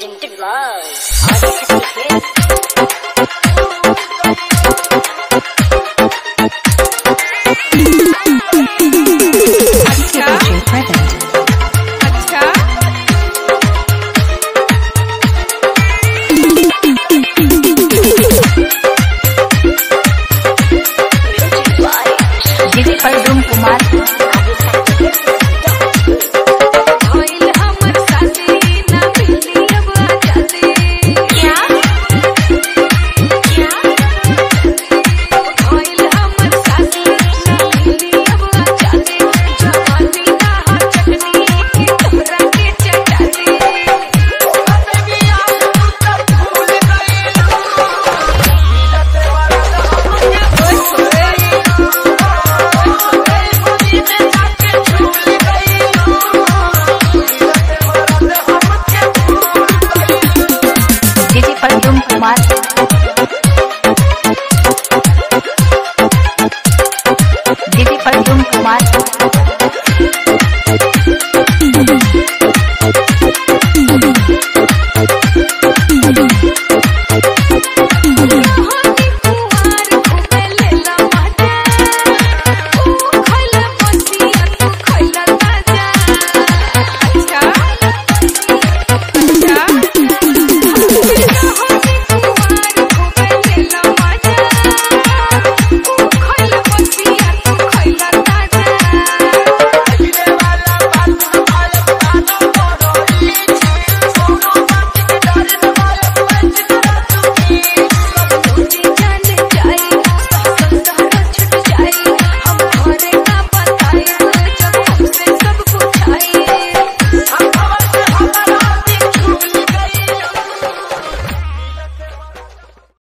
tinted walls. विषय पर तुम